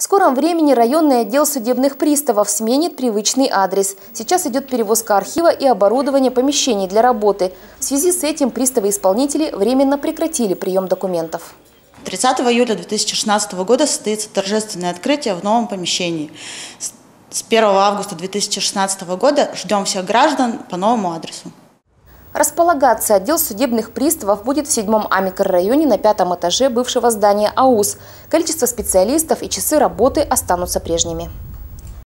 В скором времени районный отдел судебных приставов сменит привычный адрес. Сейчас идет перевозка архива и оборудования помещений для работы. В связи с этим приставы-исполнители временно прекратили прием документов. 30 июля 2016 года состоится торжественное открытие в новом помещении. С 1 августа 2016 года ждем всех граждан по новому адресу. Располагаться отдел судебных приставов будет в седьмом амикрорайоне на пятом этаже бывшего здания АУС. Количество специалистов и часы работы останутся прежними.